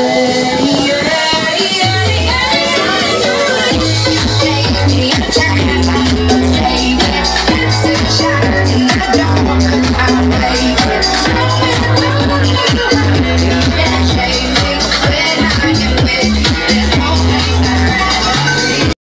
você.